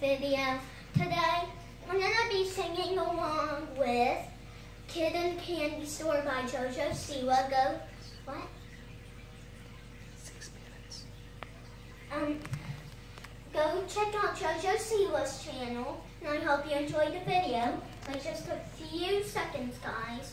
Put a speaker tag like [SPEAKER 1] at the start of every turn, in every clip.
[SPEAKER 1] video. Today, I'm going to be singing along with Kid in Candy Store by JoJo Siwa. Go, what?
[SPEAKER 2] Six minutes.
[SPEAKER 1] Um, go check out JoJo Siwa's channel, and I hope you enjoyed the video. Like just a few seconds, guys.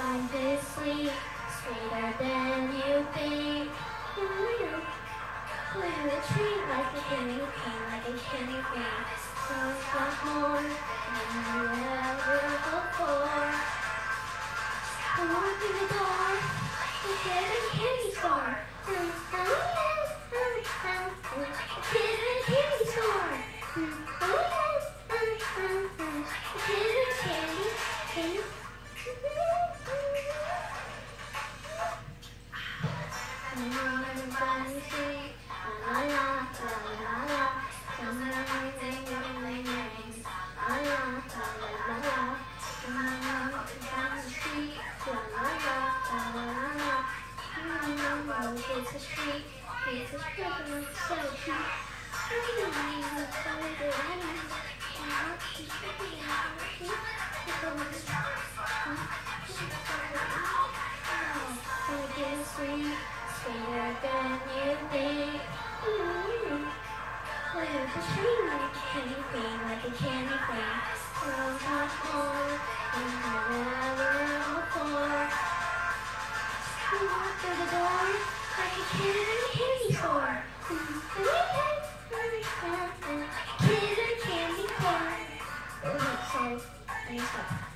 [SPEAKER 1] I'm this sweet, sweeter than you think. Plant a tree like a guinea pig, like a guinea pig. So you before. I the door, candy store. Candy It's a street, it's a street, so cute. Sweet, sweeter than you think. Mm-hmm. There's a street like a candy thing, like a candy thing. So much more than you ever before. You walk through the door like a kid in a candy store. Kid in a candy store. Oh, sorry. I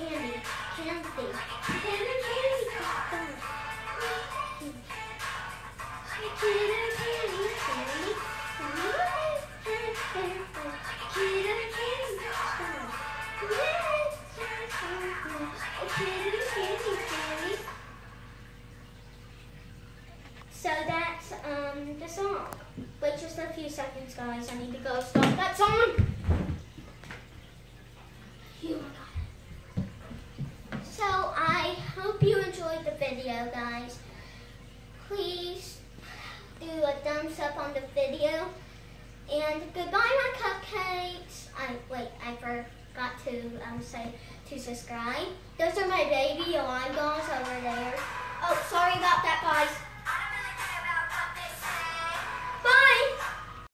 [SPEAKER 1] Candy, candy, candy, candy. Candy, candy. So that's um the song. Wait just a few seconds, guys. I need to go stop that song. You got it. So I hope you enjoyed the video, guys. Please do a thumbs up on the video. And goodbye, my cupcakes. I wait, I forgot to um, say to subscribe. Those are my baby.